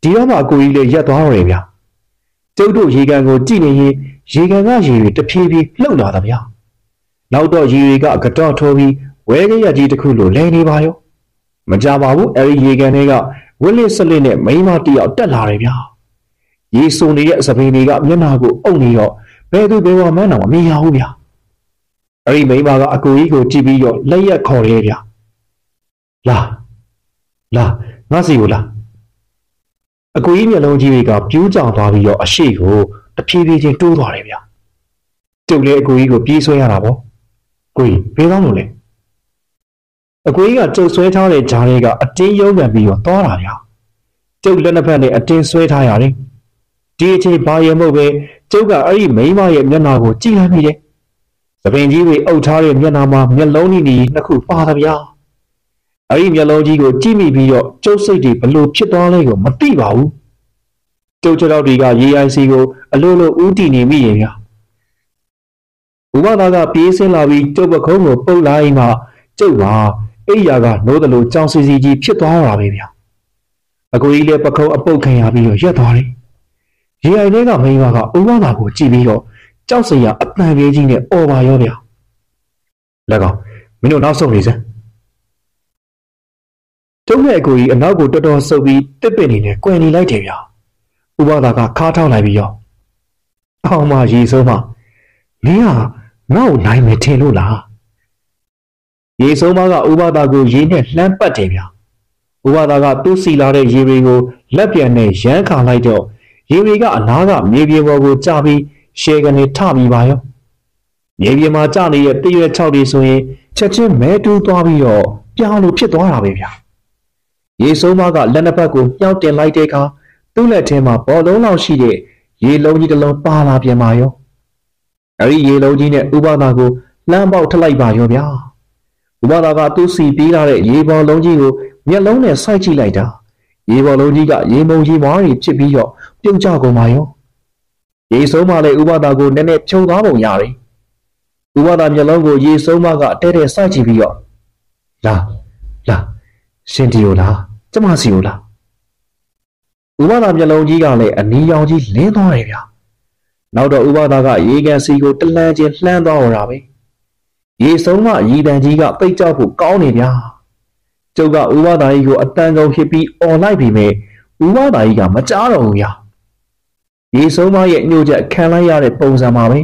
Speaker 1: ဒီတော့မှအကိုကြီးလေးရက်သွားတော့တယ်ဗျာကျုပ်တို့ရေကန်ကိုကြည့်နေရင်ရေကန်ကရေတွေတဖြည်းဖြည်းလှုပ်လာတာဗျာနောက်တော့ရေတွေကကတော့ထိုးပြီးဝဲကရကြီးတစ်ခုလိုလဲနေပါရောမကြပါဘူးအဲဒီရေကန်တွေကဝစ်လစ်စလစ်နဲ့မိန်းမတယောက်တက်လာတယ်ဗျာရေစုံနေတဲ့စပင်းတွေကမျက်နှာကိုအုပ်နေတော့ဘယ်သူဘယ်ဝမှန်းတော့မမြင်ရဘူးဗျာအဲဒီမိန်းမကအကိုကြီးကိုကြည့်ပြီးတော့လက်ရက်ခေါ်ရဲဗျာ လာလာငါစီကိုလာအကူကြီးမျက်လုံးကြီးတွေကပြူးကြောင်သွားပြီးတော့အရှိကိုတဖြည်းဖြည်းချင်းတိုးသွားတယ်ဗျ။ကျုပ်လည်းအကူကြီးကိုပြေးဆွဲရတာပေါ့။ကိုကြီးဘယ်ကောင်းလို့လဲ။အကူကြီးကကျုပ်ဆွဲထားတဲ့ဂျားလေးကအတင်းရုံးကန်ပြီးတော့သွားတာဗျ။ကျုပ်လက်နှစ်ဖက်နဲ့အတင်းဆွဲထားရတယ်။ဒီအချိန်ဘာရမို့ပဲကျုပ်ကအဲ့ဒီမိန်းမရဲ့မျက်နှာကိုကြည့်လိုက်မိတယ်။သပင်ကြီးတွေအုပ်ထားတဲ့မျက်နှာမှာမျက်လုံးကြီးနှစ်ခုပါသဗျာ။ အဲ့ဒီမျက်လုံးကြီးကိုကြည့်မိပြီးတော့ကျုပ်စိတ်တွေဘလို့ဖြစ်သွားလဲကိုမသိပါဘူး။ကျုပ်ချောက်တွေကရေအိုင်စီကိုအလိုလိုဥတီနေမိရဲ့ဗျာ။ဘုမသားကပြေးဆင်းလာပြီးကျုပ်ပခုံးကိုပုတ်လိုက်မှကျုပ်ကအိယာကနိုးတယ်လို့ကြောင်စီစီကြီးဖြစ်သွားတာပဲဗျာ။အကိုကြီးလည်းပခုံးအပုတ်ခံရပြီးတော့ရက်သွားတယ်။ရေအိုင်ထဲကမိန်းမကဥပမာကိုကြည့်ပြီးတော့ကြောက်စရာအပံပြေးကြီးနဲ့អော်ပါရောဗျာ။လက်ကောင်မင်းတို့နောက်ဆုံးနေစမ်း ကျုံးရဲ့အကိုကြီးအနောက်ကိုတော်တော်ဆုပ်ပြီးတစ်ပင်နေနဲ့ကွယ်နေလိုက်တယ်ဗျာဥပဒါကခါထောက်လိုက်ပြီးရောအောင်မရေစိုးမမင်းကငါ့ကိုနိုင်မယ်ထင်လို့လားရေစိုးမကဥပဒါကိုရေနဲ့လှမ်းပတ်တယ်ဗျာဥပဒါကသူ့စီလာတဲ့ရေတွေကိုလက်ပြန်နဲ့ရမ်းခါလိုက်တော့ရေတွေကအနားကမြေပြင်ပေါ်ကိုကျပြီးရှယ်ကနေထပြီးပါရောမြေပြင်မှာကျနေတဲ့တရွက်6တွေဆိုရင်ချက်ချင်းမဲတူးသွားပြီးတော့ပြောင်းလို့ဖြစ်သွားတာပဲဗျာ ရေစိုးမကလက်နှစ်ဖက်ကိုမြှောက်တင်လိုက်တဲ့အခါသူ့လက်ထဲမှာဘောလုံးလောက်ရှိတဲ့ရေလုံးကြီးတစ်လုံးပါလာပြန်ပါရောအဲဒီရေလုံးကြီးနဲ့ဥပဒါကိုလှမ်းပေါက်ထလိုက်ပါရောဗျာဥပဒါကသူ့စီပြေးလာတဲ့ရေဘောလုံးကြီးကိုမျက်လုံးနဲ့စိုက်ကြည့်လိုက်တာရေဘောလုံးကြီးကရေမုံကြီးမွားတွေဖြစ်ပြီးတော့ပြုတ်ကျကုန်ပါရောရေဆုံးမလည်းဥပဒါကိုနည်းနည်းဖြုံသွားပုံရတယ်ဥပဒါမျက်လုံးကိုရေဆုံးမကတဲတဲစိုက်ကြည့်ပြီးတော့လာလာ ရှင်တီယိုလားကျမစီယိုလားဥပဒါမျက်လုံးကြီးကလည်းအနီရောင်ကြီးလင်းသွားတယ်ဗျာနောက်တော့ဥပဒါကရေကန်စီကိုတလန်းချင်းလှမ်းသွားတော့တာပဲရေဆုံးမရီတန်ကြီးကပိတ်ကြောက်ဖို့ကောင်းနေဗျာကျုပ်ကဥပဒါကြီးကိုအတန်ကုန်ဖြစ်ပြီးអော်လိုက်ပြီမဲ့ဥပဒါကြီးကမကြားတော့ဘူးဗျာရေဆုံးမရဲ့ညှို့ချက်ခံလိုက်ရတဲ့ပုံစံပါပဲ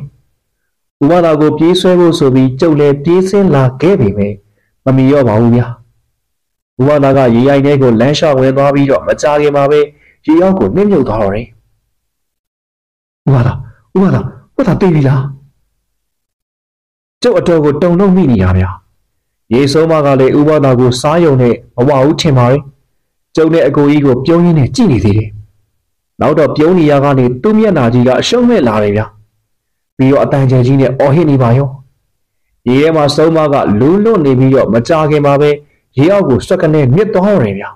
Speaker 1: ဥပဒါကိုပြေးဆွဲဖို့ဆိုပြီးကျုပ်လည်းပြေးဆင်းလာခဲ့ပြီမဲ့မမီရောပါဘူးဗျာ ဥပဒါကရေရိုက်ထဲကိုလမ်းလျှောက်ဝင်သွားပြီးတော့မကြားခင်မှာပဲရေရောက်ကိုနှိမ့်မြုပ်သွားတော့တယ်ဥပဒါဥပဒါဥပဒါသိပြီလားကျုပ်အတော်ကိုတုံလုံးမိနေရဗျာရေဆုံးမကလည်းဥပဒါကိုစားယုံနဲ့မဝဘူးထင်ပါရဲ့ကျုပ်နဲ့အကိုကြီးကိုပြုံးရင်းနဲ့ကြည့်နေသေးတယ်နောက်တော့ပြုံးနေရကနေသူ့မျက်နှာကြီးကအရှုံးမဲ့လာတယ်ဗျာပြီးတော့အတန်ကျန်ကြီးနဲ့အော်ဟစ်နေပါရောရေထဲမှာဆုံးမကလူးလွတ်နေပြီးတော့မကြခင်မှာပဲ ရေအောက်ကိုဆွက်ကနေမြစ်သွားရတယ်ဗျာ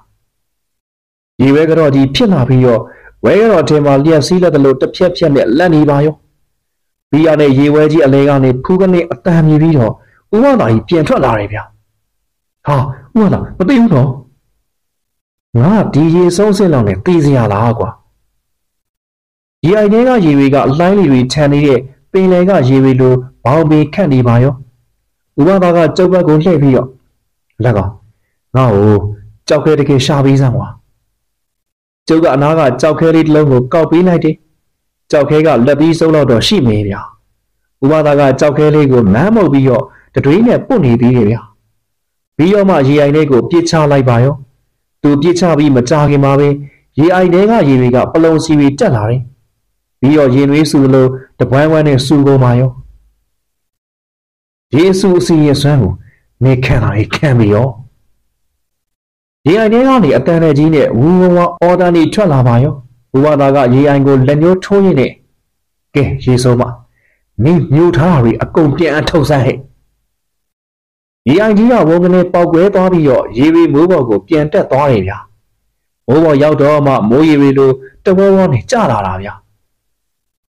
Speaker 1: ရေဝဲကတော့ကြီးဖြစ်လာပြီးတော့ဝဲကတော့အထင်မှာလျက်စီးလက်တလို့တစ်ဖြက်ဖြက်နဲ့လက်နေပါရောပြီးရတဲ့ရေဝဲကြီးအလဲကနေဖူးကနေအတန်မြည်ပြီးတော့ဥမသာကြီးပြန်ထွက်လာတယ်ဗျာဟာဥမသာမသိဘူးတော့ငါဒီရေဆုံးစင်းလောက်နဲ့သိစရာလားကွာရေအိုင်ထဲကရေတွေကလိုင်းလီတွေထန်နေတဲ့ပင်လယ်ကရေတွေလိုဘောင်ပေခန့်နေပါရောဥပဒါကကျုပ်ဘက်ကိုလှည့်ပြီးတော့လက်ကောင် ငါ့ကိုကြောက်ခဲတကယ်ရှာပေးစမ်းကွာကျုပ်ကအနားကကြောက်ခဲလေးတစ်လုံးကိုကောက်ပေးလိုက်တယ်ကြောက်ခဲကလက်ပြီးဆုံးတော့တော့ရှိမေးဗျာဥပဒါကကြောက်ခဲလေးကိုမမ်းမုတ်ပြီးတော့တတွေးနဲ့ပုတ်နေသေးတယ်ဗျာပြီးတော့မှရေအိုင်လေးကိုပြစ်ချလိုက်ပါရောသူပြစ်ချပြီးမကြခင်မှာပဲရေအိုင်ထဲကရေတွေကပလုံစီတွေတက်လာတယ်ပြီးတော့ရင်သွေးဆူလို့တပွန်းပွန်းနဲ့ဆူကုန်ပါရောယေစုအစီရင်ဆွမ်းကိုနေခံလာရေးခံပြီးရော ရေအိုင်ထဲကနေအတန်တဲ့ကြီးနဲ့ဝူဝဝအော်ဒါနေထွက်လာပါရောဘုရားသားကရေအိုင်ကိုလက်ညှိုးထိုးရင်းနဲ့ကဲရေဆိုးမမင်းမြူထားတာတွေအကုန်ပြန်အထုတ်ဆိုင်ဟဲ့ရေအိုင်ကြီးကဝုန်းကနေပေါက်ကွဲသွားပြီးတော့ရေရီမိုးပေါ်ကိုပြန်တက်သွားတယ်ဗျာမိုးပေါ်ရောက်တော့မှမိုးရေရီလိုတဝေါဝေါနဲ့ကျလာတာဗျာ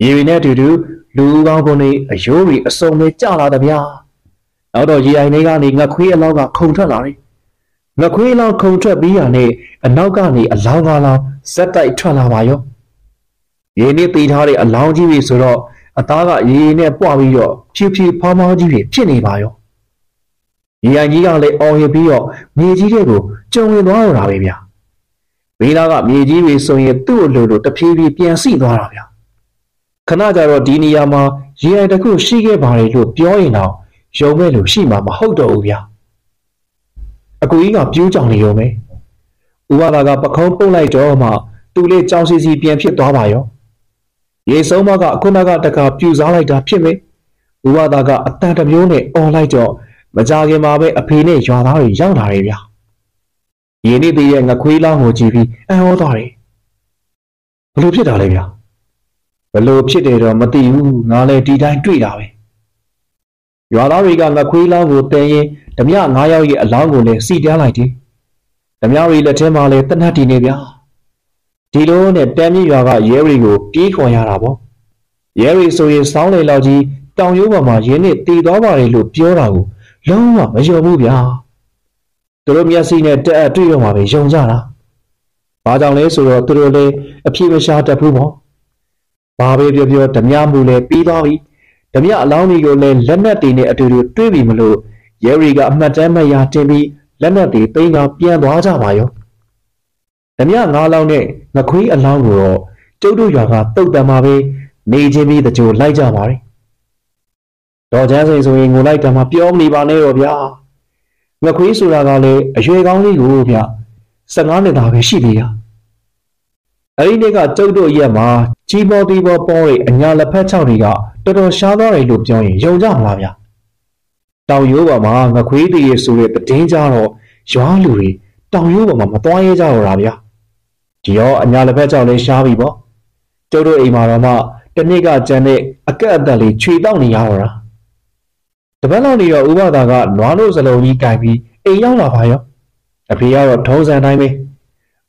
Speaker 1: ရေရီနဲ့အတူတူလူဦးကောင်းကုန်နေအယိုးတွေအစုံနဲ့ကျလာတယ်ဗျာနောက်တော့ရေအိုင်လေးကနေငခွေးအလောက်ကခုန်ထွက်လာတယ် ငခွေးအလောက်ခုန်ထွက်ပြီးရနဲ့အနောက်ကနေအလောင်းကားလောင်းဇက်တိုက်ထွက်လာပါရောရေနဲ့ပေးထားတဲ့အလောင်းကြီးတွေဆိုတော့အသားကရေရေနဲ့ပွားပြီးတော့ဖြူဖြူဖောင်းဖောင်းကြီးတွေဖြစ်နေပါရောရေအိုင်ကြီးကလည်းအော်ရပြီးတော့မြေကြီးတွေကိုကျုံဝင်သွားတော့တာပဲဗျာဘေးနာကမြေကြီးတွေဆိုရင်သူ့အလိုလိုတဖြည်းဖြည်းပြန်စီသွားတာဗျာခဏကြတော့ဒီနေရာမှာရေအိုင်တစ်ခုရှိခဲ့ပါတယ်လို့ပြောရင်တော့ယုံမဲ့လို့ရှိမှာမဟုတ်တော့ဘူးဗျာ အကူကြီးကပြိုးကြောင်နေရုံပဲဥပါဒါကပခုံးပုတ်လိုက်တော့မှသူ့လေးကြောင်စီစီပြန်ဖြစ်သွားပါရောရေဆုံးမကခုနကတကပြူစားလိုက်တာဖြစ်မေဥပါဒါကအတန်တမျိုးနဲ့អော်လိုက်တော့မကြခင်မှာပဲအဖေနဲ့ရွာသားတွေရောက်လာတယ်ဗျာရေနေသေးရဲ့ငခွေးလောင်းကိုကြည့်ပြီးအံ့ဩသွားတယ်ဘလို့ဖြစ်တာလဲဗျာဘလို့ဖြစ်တယ်တော့မသိဘူးငါလည်းဒီတိုင်းတွေ့တာပဲရွာသားတွေကငခွေးလောင်းကိုတဲရင် ဓမြ၅ယောက်ရဲ့အလောင်းကိုလည်းစီတန်းလိုက်တယ်ဓမြတွေလက်ထဲမှာလည်းတနတ်တီနေဗျာဒီလိုနဲ့တမ်းမြရွာကရဲတွေကိုပြေးခွန်ရတာပေါ့ရဲတွေဆိုရင်စောင်းလေလောက်ကြီးတောင်ရိုးပေါ်မှာရင်းနဲ့တည်သွားပါတယ်လို့ပြောတာကိုလုံးဝမယုံဘူးဗျာသူတို့မျက်စိနဲ့တက်အတွေ့ရမှာပဲယုံကြတာဘာကြောင့်လဲဆိုတော့သူတို့လည်းအပြည့်မရှာတတ်ဘူးပေါ့ဘာပဲပြောပြောဓမြမှုလည်းပြီးသွားပြီဓမြအလောင်းတွေကိုလည်းလက်နက်တွေနဲ့အတူတူတွေးပြီးမလို့ ရဲရီကအမှတ်တမ်းမှတ်ရတင်ပြီးလက်နက်တွေသိမ်းကပြန်သွားကြပါရောဓမြငါးလောင်းနဲ့ငခွေးအလောင်းကိုတော့ကျုပ်တို့ရွာကတုတ်တံမှာပဲနေချင်းပြီးတကြိုလိုက်ကြပါတယ်တော်ချမ်းစိန်ဆိုရင်ငိုလိုက်တံမှာပြောမနေပါနဲ့တော့ဗျာငခွေးဆိုတာကလည်းအရွယ်ကောင်းလေးကိုဗျ15နှစ်သားပဲရှိသေးတာအဲ့ဒီနေ့ကကျုပ်တို့ရက်မှာကြီးပေါ်တီးပေါ်ပေါ်တွေအညာလက်ဖက်ချောက်တွေကတော်တော်ရှားသွားတယ်လို့ပြောရင်ယုံကြမလားဗျာ တောင်ရိုးပေါ်မှာငခွေးတည်းရဆိုတဲ့တည်င်းကြတော့ရွာလူတွေတောင်ရိုးပေါ်မှာမသွားရဲကြတော့တာဗျာဒီရောအညာလက်ဖက်ချောက်လေးရှားပြီပေါ့ကျုပ်တို့အိမ်မှာတော့မှတနေ့ကကြမ်းတဲ့အကက်အသက်လေးခြေတောက်နေရတော့တာတပတ်လောက်နေတော့ဥပဒါကနွားလို့စလုံးကြီးကင်ပြီးအိမ်ရောက်လာပါရောအဖေကတော့ထုံးစံတိုင်းပဲ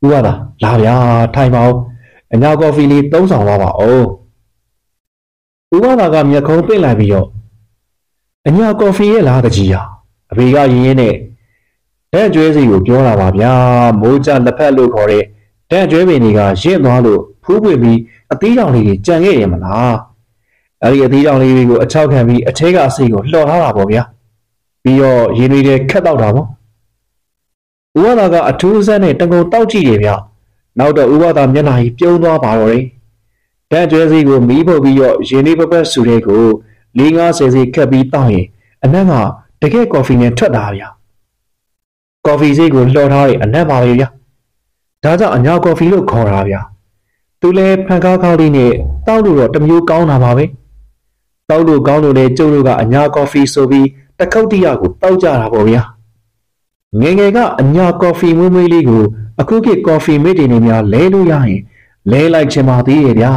Speaker 1: ဥပဒါလာဗျာထိုင်ပါဦးအညာကော်ဖီလေးသုံးဆောင်သွားပါဦးဥပဒါကမျက်ခုံးပင့်လိုက်ပြီးတော့ အညာကော်ဖီရဲ့လားတကြီးဟာအဖေကရင်းရင်းနဲ့လက်ကျွဲစီကိုပြောလာပါဗျာမိုးကြလက်ဖက်လို့ခေါ်တဲ့တန်ကျွဲပင်တွေကရင့်သွားလို့ဖူးပွေပြီးအသေးကြောင်လေးတွေကြံခဲ့ရမလားအဲ့ဒီအသေးကြောင်လေးတွေကိုအချောက်ခံပြီးအထဲကအစိကိုလှော်ထားတာပေါ့ဗျာပြီးတော့ရင်းတွေခက်တော့တာပေါ့ဥဝါဒကအထူးဆန်းနဲ့တကုံတောက်ကြည့်တယ်ဗျနောက်တော့ဥဝါဒမျက်နှာကြီးပြုံးသွားပါတော့တယ်တန်ကျွဲစီကိုမီးပုတ်ပြီးတော့ရင်းလေးပပတ်ဆူတဲ့ကို ၄50စီခက်ပြီးတောက်ရင်အနက်ကတကယ်ကော်ဖီနဲ့ထွက်တာဗျကော်ဖီစိတ်ကိုလှော်ထားတဲ့အနက်ပါပဲဗျဒါကြောင့်အညာကော်ဖီလို့ခေါ်တာဗျသူလဲဖန်ကားကားလေးနဲ့တောက်လို့တော့တမျိုးကောင်းတာပါပဲတောက်လို့ကောင်းလို့လေကျုပ်တို့ကအညာကော်ဖီဆိုပြီးတခေါက်တရကိုတောက်ကြတာပေါ့ဗျာငယ်ငယ်ကအညာကော်ဖီမွေးမွေးလေးကိုအခုခေတ်ကော်ဖီမိတ်တွေနဲ့များလဲလို့ရရင်လဲလိုက်ချင်ပါသေးရဲ့ဗျာ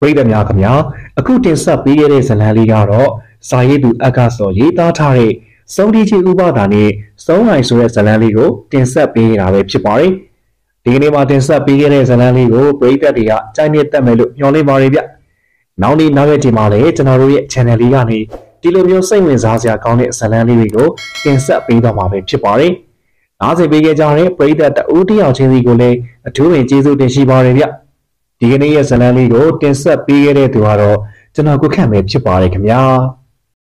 Speaker 1: ပရိသတ်များခင်ဗျာအခုတင်ဆက်ပေးခဲ့တဲ့ဇာတ်လမ်းလေးကတော့စာရေးသူအက္ခစောရေးသားထားတဲ့စုံတီချီဥပဒါနဲ့စုံနိုင်ဆိုတဲ့ဇာတ်လမ်းလေးကိုတင်ဆက်ပေးတာပဲဖြစ်ပါတယ်ဒီကနေ့မှာတင်ဆက်ပေးခဲ့တဲ့ဇာတ်လမ်းလေးကိုပရိသတ်တွေကကြိုက်နေတတ်မယ်လို့ညွှန်လိုက်ပါတယ်ဗျနောက်နေ့နောက်ရက်ဒီမှာလည်းကျွန်တော်တို့ရဲ့ channel လေးကနေဒီလိုမျိုးစိတ်ဝင်စားစရာကောင်းတဲ့ဇာတ်လမ်းလေးတွေကိုတင်ဆက်ပေးတော့မှာပဲဖြစ်ပါတယ်နားဆင်ပေးခဲ့ကြတဲ့ပရိသတ်တဦးတယောက်ချင်းစီကိုလည်းအထူးပင်ကျေးဇူးတင်ရှိပါတယ်ဗျ ဒီကနေ့ရဲ့ဇာတ်လမ်းလေးကိုတင်ဆက်ပေးခဲ့တဲ့သူကတော့ကျွန်တော်ကိုခန့်ပဲဖြစ်ပါတယ်ခင်ဗျာ